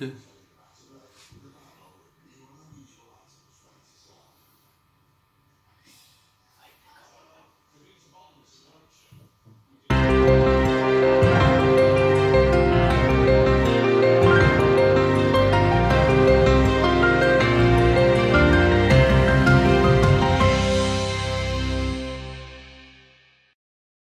Bitte.